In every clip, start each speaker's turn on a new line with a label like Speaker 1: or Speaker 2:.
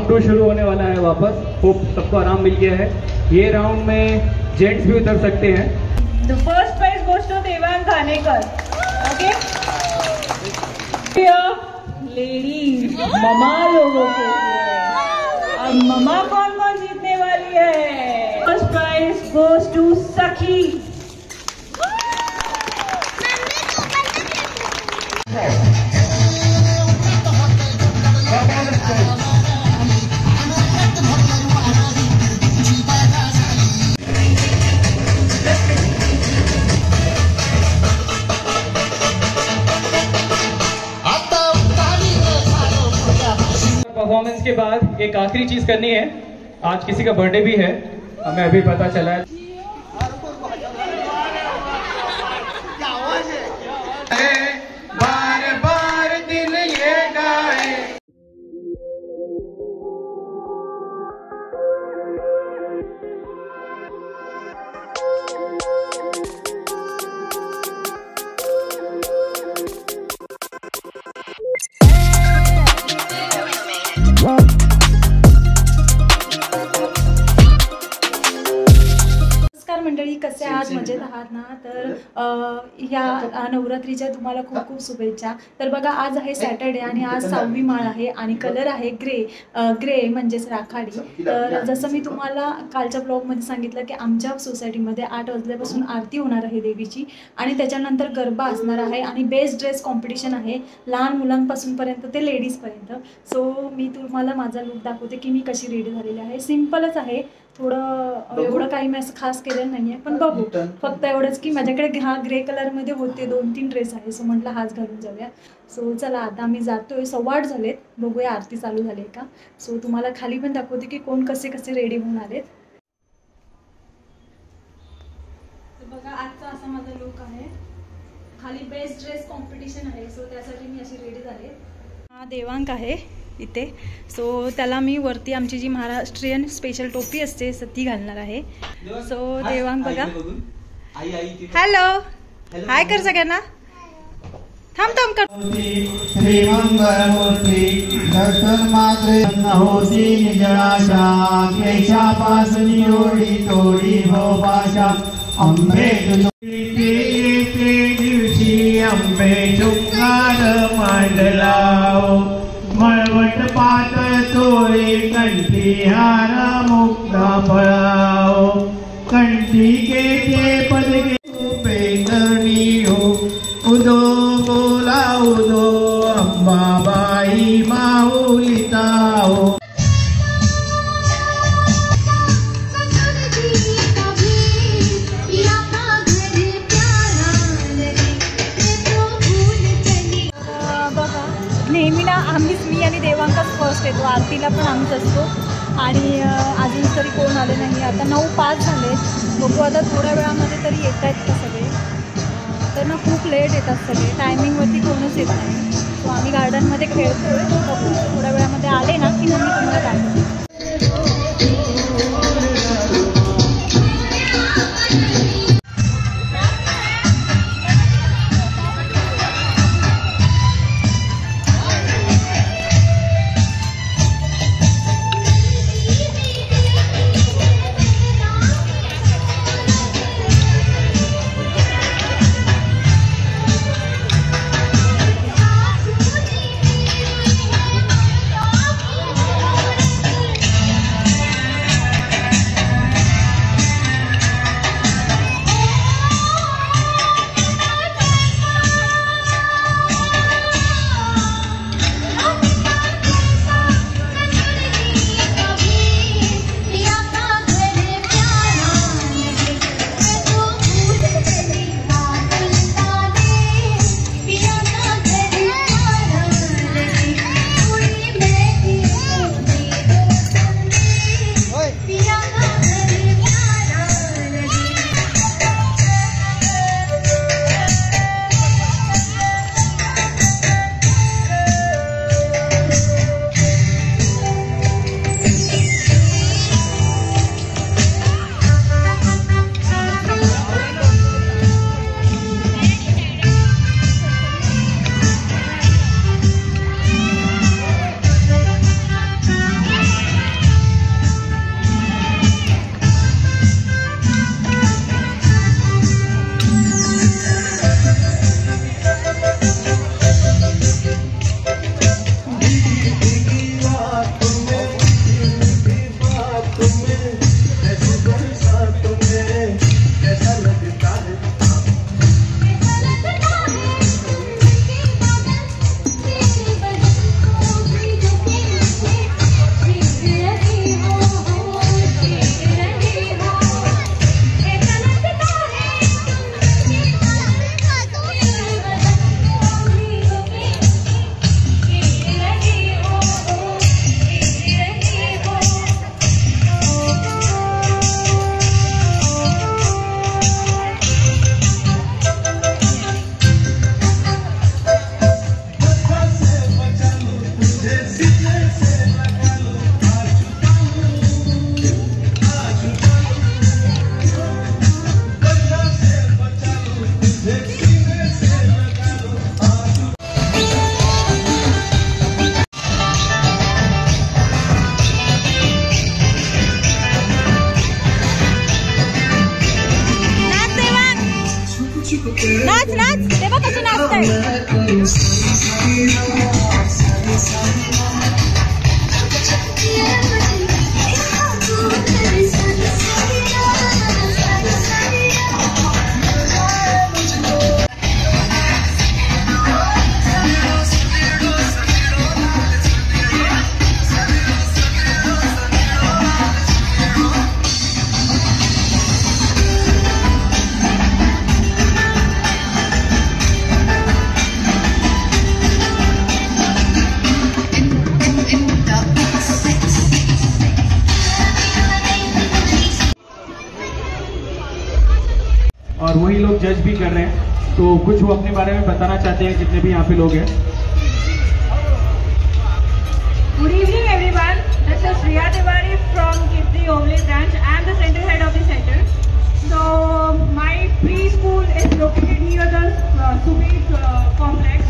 Speaker 1: Round to शुरू होने वाला है वापस। होप सबको आराम मिल गया है। ये राउंड में जेंट्स भी उतर सकते हैं।
Speaker 2: First prize goes to Devang Khanekar. Okay? Ladies mama लोगों के लिए। अब ममा कौन कौन जीतने वाली है? First prize goes to Sakhi
Speaker 1: performance के बाद एक आखिरी चीज़ करनी है। आज किसी का बर्थडे भी है। हमें अभी पता चला है।
Speaker 3: या
Speaker 4: नवरात्रीच्या तुम्हाला खूप खूप शुभेच्छा. तर बघा आज आहे सॅटर्डे आणि आज सहावी माळ आहे आणि कलर आहे ग्रे ग्रे म्हणजेच राखाडी. तर जसं मी तुम्हाला कालच्या ब्लॉगमध्ये सांगितलं की आमच्या सोसायटीमध्ये आठ वाजल्यापासून आरती होणार आहे देवीची आणि त्याच्यानंतर गरबा असणार आहे आणि बेस्ट ड्रेस कॉम्पिटिशन आहे लहान मुलांपासून पर्यंत ते लेडीजपर्यंत. सो मी तुम्हाला माझा लुक दाखवते की मी कशी रेडी झालेली आहे. सिम्पलच आहे. थोडं एवढं काही मी असं खास केलेलं नाही आहे पण बघू. फक्त एवढंच की माझ्याकडे हा ग्रे कलरमध्ये होते दोन तीन ड्रेस आहे. सो म्हटलं हाच घालून जाऊया. सो चला आता आम्ही जातोय. सव्वा आठ झालेत. बघूया आरती चालू झाली का? सो तुम्हाला खाली पण दाखवते की कोण कसे कसे रेडी होऊन आलेत. बघा आजचा असा माझा लुक आहे. खाली बेस्ट ड्रेस कॉम्पिटिशन आहे. सो त्यासाठी मी अशी रेडी झाले हा देवांक आहे. इथे. सो त्याला मी वरती आमची जी महाराष्ट्रीयन स्पेशल टोपी असते स- ती घालणार आहे. सो देवांक बघा. हॅलो हाय कर सगळ्यांना. थांब थांब कर.
Speaker 3: श्रीमंगलमूर्ती दर्शन मात्रे होती निजळाशा केशापासनी ओढी तोडी हो भाषा अंबे दिवशी अंबे चुकार कंठी हार मुक्ता फळाव कंठी केते पदके पेंगणी हो उदो बोला उदो अंबाबाई माऊलिता हो
Speaker 4: अं, नेहमी ना आम्हीच मी आणि देवांकाच फ़र्स्ट येतो आरतीला पण आम्हीच असतो. आणि अजून तरी कोण आले नाही. आता नऊ पाच झाले. बघू आता थोड्या वेळामध्ये तरी येत आहेत का सगळे? तर ना खूप लेट येतात सगळे. टायमिंगवरती कोणच येत नाही. सो आम्ही गार्डनमध्ये खेळतो बघू थोड्या वेळामध्ये आले ना की मग मी तुम्हाला काय
Speaker 5: नाच नाच ते बघ कशी नाचताय
Speaker 1: कर रहे हैं। तो कुछ वो अपने बारे में बताना चाहते हैं, जितने भी यहाँ पे लोग हैं।
Speaker 2: Good evening everyone this is Riya Tiwari from kidney ओवली branch I am the centre head of the centre so my preschool is located near the Sumit complex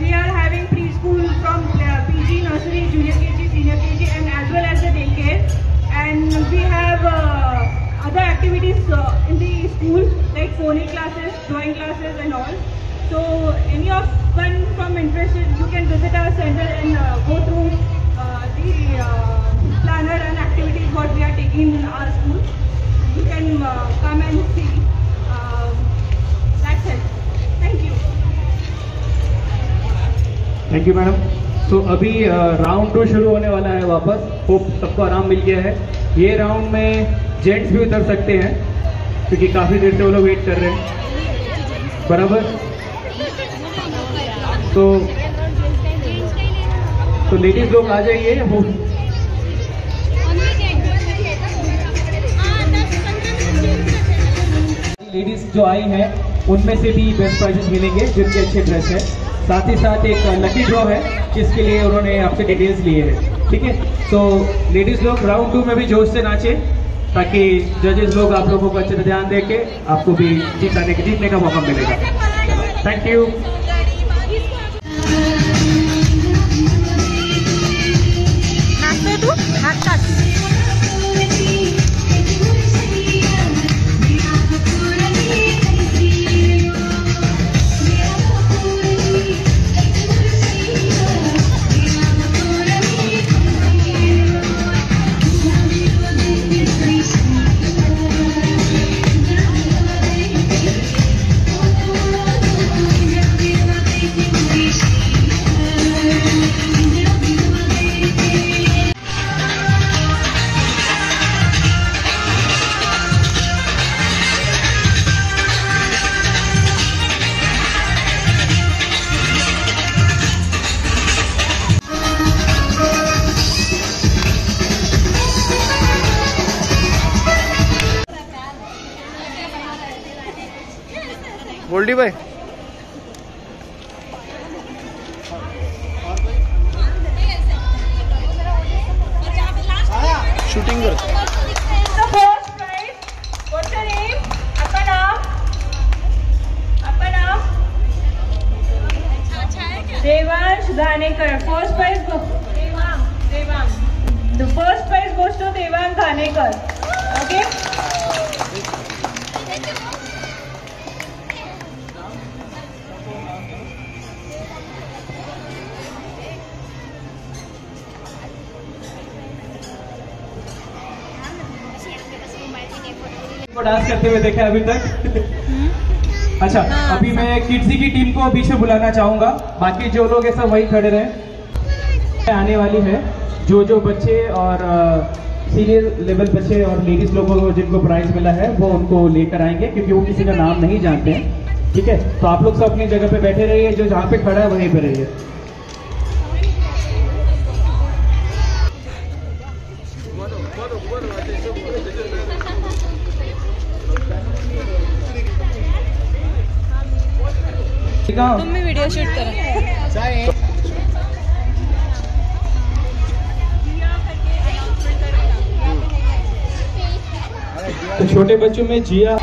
Speaker 2: we are having preschool from P G nursery junior K G senior K G and as well as a day care and we have other activities uh, in the school like phonic classes, drawing classes, and all. So any of one from interested, you can visit our center and uh, go through uh, the uh, planner and activities what we are taking in our school. You can uh, come and see. Uh, you.
Speaker 1: Thank you madam तो अभी round to शुरू होने वाला है वापस hope सबको आराम मिल गया है ये राउंड में जेंट्स भी उतर सकते हैं, क्योंकि काफ़ी देर से वो लोग वेट कर रहे हैं। बराबर? तो तो लेडीज़ लोग आ जाइए, वो लेडीज़ जो आई हैं, उनमें से भी बेस्ट प्राइजेस मिलेंगे, जिनके अच्छे ड्रेस है। साथ ही साथ एक लकी ड्रॉ है, जिसके लिए उन्होंने आपसे डिटेल्स लिए हैं। ठीक है? तो लेडीज़ लोग राउंड टू में भी जोश से नाचे। ताकि जजेस लोग आप लोगों को अच्छे से ध्यान देके आपको भी जीताने जीतने का मौका मिलेगा। थैंक यू
Speaker 2: नाम? आपका नाम? Devansh. First prize Devang. Devang. The first prize goes to Devang Ghanekar.
Speaker 1: को डांस करते हुए देखा है अभी तक। अच्छा हाँ, अभी मैं किड्सी की टीम को में बुलाना चाहूँगा। बाकी जो लोग हैं सब वही खड़े रहे। आने वाली है। जो जो बच्चे और सीनियर लेवल बच्चे और लेडीज़ लोगों को जिनको प्राइज मिला है वो उनको लेकर आएँगे क्योंकि वो किसी का नाम नहीं जानते हैं। ठीक है? तो आप लोग सब अपनी जगह पे बैठे रहिए जो जहाँ पे खड़ा है वहीं पे रहिए। है
Speaker 5: तुम्ही व्हिडिओ शूट करो।
Speaker 1: तो छोटे बच्चों में जिया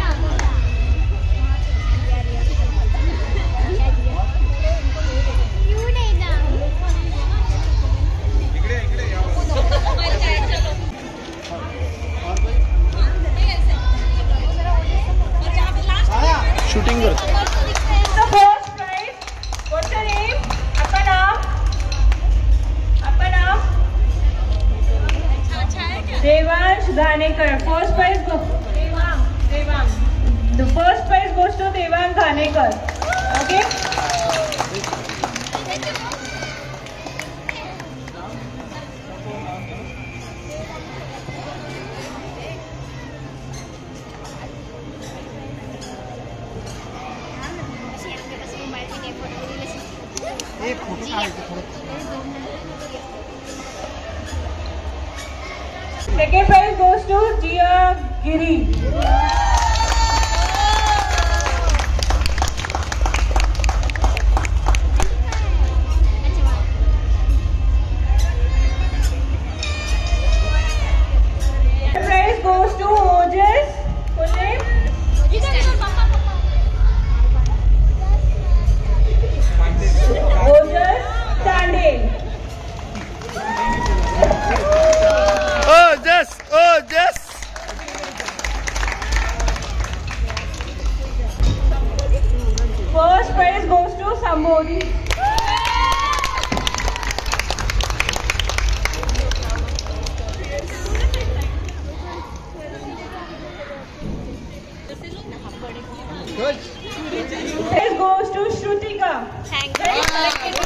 Speaker 2: Thank you.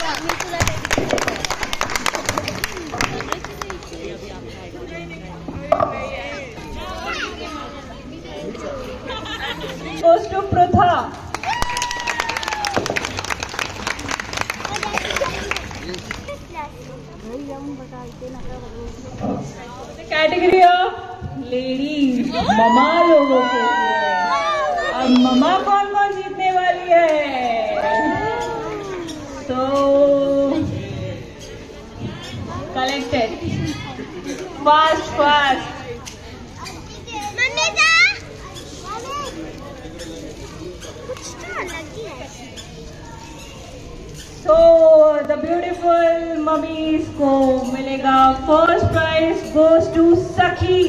Speaker 2: को मिलेगा first prize goes to Sakhi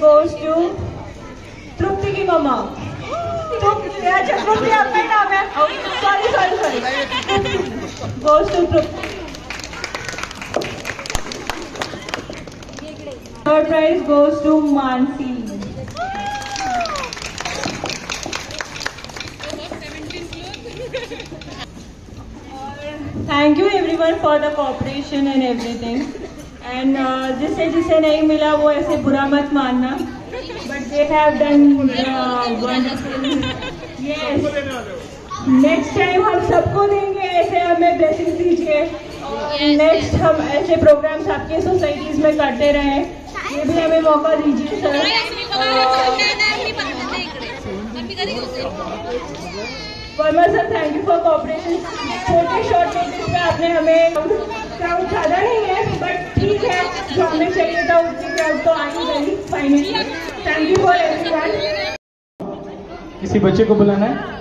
Speaker 2: goes to Tripti की मम्मा अच्छा तृप्ति आपका ही नाम है sorry sorry sorry goes to Tripti Third prize goes to Mansi. For the cooperation and everything. And uh, जिसे जिसे नहीं मिला वो ऐसे बुरा मत मानना. But they have done uh, next time हम सबको देंगे ऐसे हमें ब्लेसिंग दीजिए। नेक्स्ट हम ऐसे प्रोग्राम्स आपके सोसाइटीज में करते रहे। ये भी हमें मौका दीजिए sir Verma sir thank you for cooperation छोटे शॉर्ट नोटिस में आपने हमें क्राउड ज़्यादा नहीं है बट ठीक है, जो हमें चाहिए था उतनी क्राउड तो आई गई finally thank you for everyone
Speaker 1: किसी बच्चे को बुलाना है?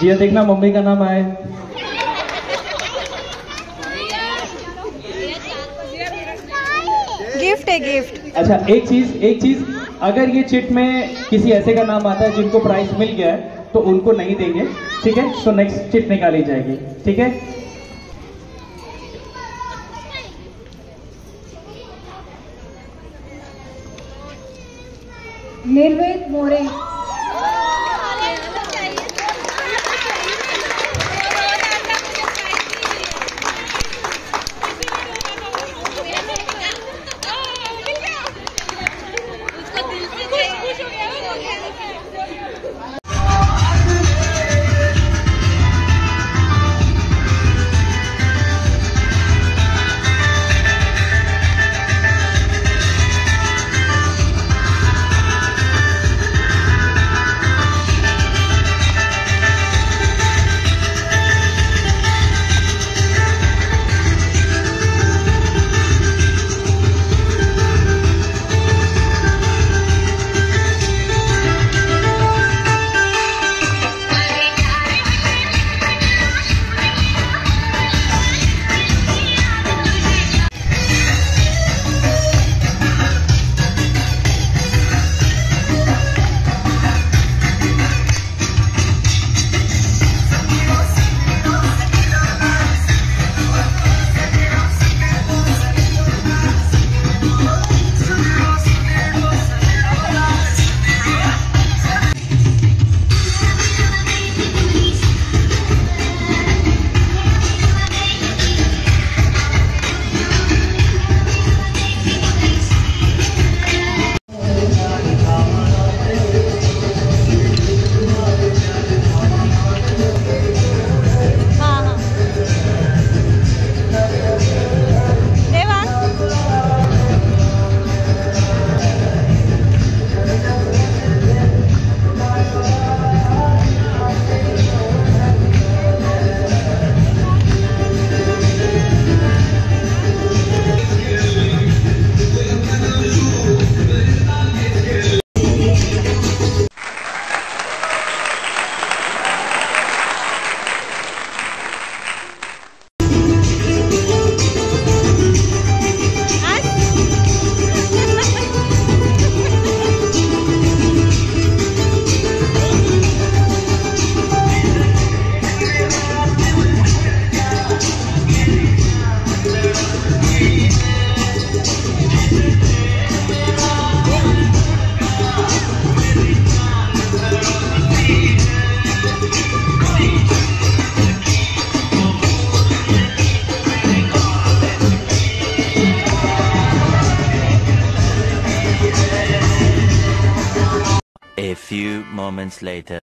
Speaker 1: जिया, देखना मम्मी का नाम आए
Speaker 5: गिफ्ट है गिफ्ट
Speaker 1: अच्छा एक चीज़ एक चीज़ अगर ये चिट में किसी ऐसे का नाम आता है जिनको प्राइस मिल गया है तो उनको नहीं देंगे ठीक है? तो नेक्स्ट चिट निकाली जाएगी ठीक है?
Speaker 2: निर्वेद मोरे।
Speaker 6: moments later.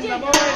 Speaker 5: 再见。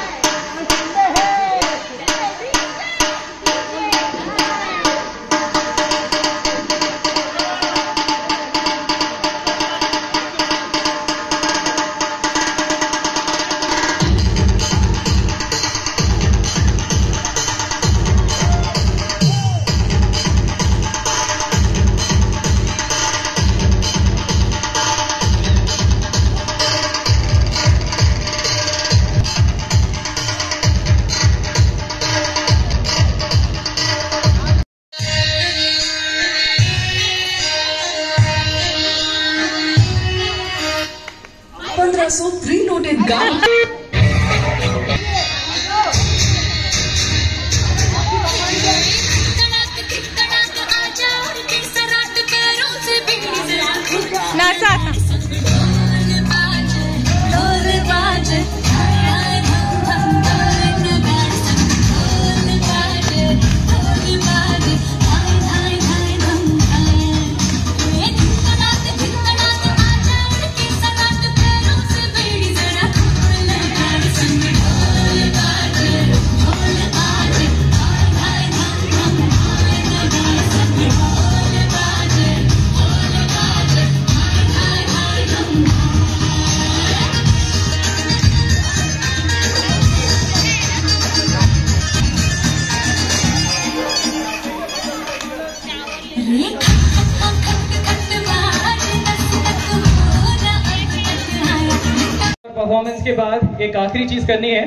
Speaker 1: परफॉर्मेंस के बाद एक आखिरी चीज़ करनी है।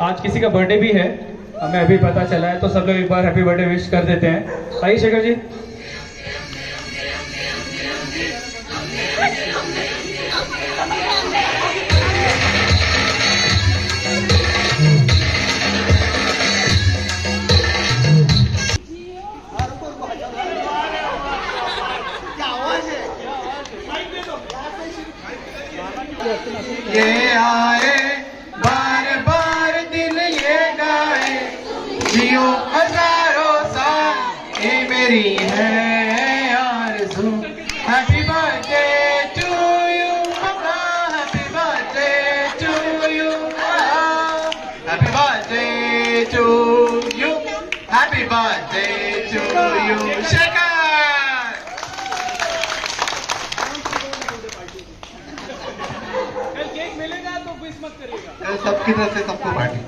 Speaker 1: आज किसी का बर्थडे भी है। हमें अभी पता चला है तो सब लोग एक बार हैप्पी बर्थडे विश कर देते हैं। आइए शेखर जी।
Speaker 3: के आए बार बार दिल ये गाए
Speaker 6: जियो हजारों साल ये मेरी है आरज़ू happy
Speaker 1: birthday to you happy birthday to you
Speaker 6: happy birthday to you happy birthday to you Shekhar सबकी तरफ़ से सबको पार्टी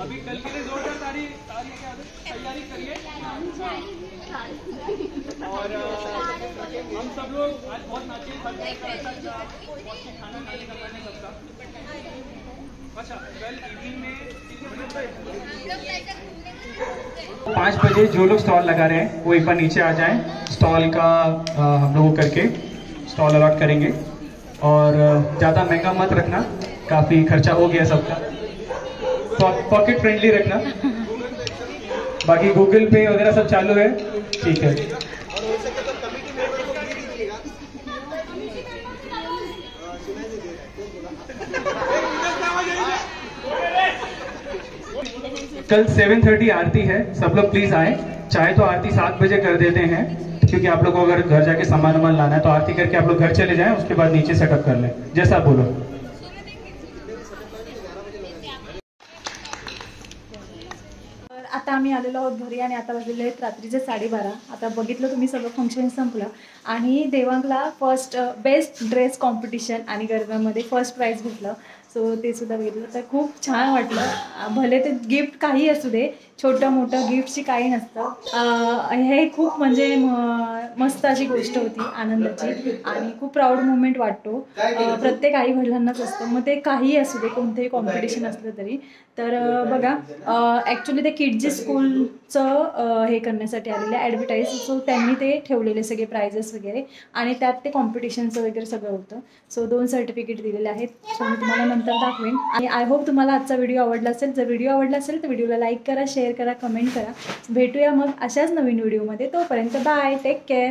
Speaker 1: अभी कल के लिए जोरदार तारी तैयारी करिए। और हम सब लोग आज बहुत नाचे अच्छा खाना खाने का सबका। अच्छा पाँच बजे जो लोग स्टॉल लगा रहे हैं वो एक बार नीचे आ जाएँ। स्टॉल का अ, हम लोग करके स्टॉल अलॉट करेंगे। और ज़्यादा महँगा मत रखना काफ़ी खर्चा हो गया सबका। पॉकेट फ्रेंडली रखना। बाकी गूगल पे वगैरह सब चालू है। ठीक है। कल 7:30 आरती है। सब लोग प्लीज आए। चाहे तो आरती सात बजे कर देते हैं क्योंकि आप लोगों को अगर घर जाके सामान वामान लाना है तो आरती करके आप लोग घर चले जाएं उसके बाद नीचे सेटअप कर लें। जैसा बोलो।
Speaker 4: आता आम्ही आलेलो आहोत घरी आणि आता वाजलेले आहेत रात्रीचे साडेबारा. आता बघितलं तुम्ही सगळं फंक्शन संपलं. आणि देवांगला फर्स्ट बेस्ट ड्रेस कॉम्पिटिशन आणि गरब्यामध्ये फर्स्ट प्राईज भेटलं. सो ते सुद्धा बघितलं. तर खूप छान वाटलं. भले ते गिफ्ट काही असू दे छोटं मोठं गिफ्टची काही नसतं. हे खूप म्हणजे मस्त अशी गोष्ट होती आनंदाची. आणि खूप प्राऊड मुवमेंट वाटतो. प्रत्येक आई वडिलांनाच असतं. मग ते काहीही असू दे कोणतेही कॉम्पिटिशन असलं तरी. तर बघा ॲक्च्युली ते किडजी स्कूलचं हे करण्यासाठी आलेले ॲडव्हर्टाईज सो त्यांनी ते ठेवलेले सगळे प्राइजेस वगैरे. आणि त्यात ते कॉम्पिटिशनचं वगैरे सगळं होतं. सो दोन सर्टिफिकेट दिलेले आहेत. सो मी तुम्हाला नंतर दाखवेन. आणि आय होप तुम्हाला आजचा व्हिडिओ आवडला असेल. जर व्हिडिओ आवडला असेल तर व्हिडिओला लाईक करा शेअर करा कमेंट करा. भेटूया मग अशाच नवीन व्हिडिओमध्ये तोपर्यंत बाय टेक केअर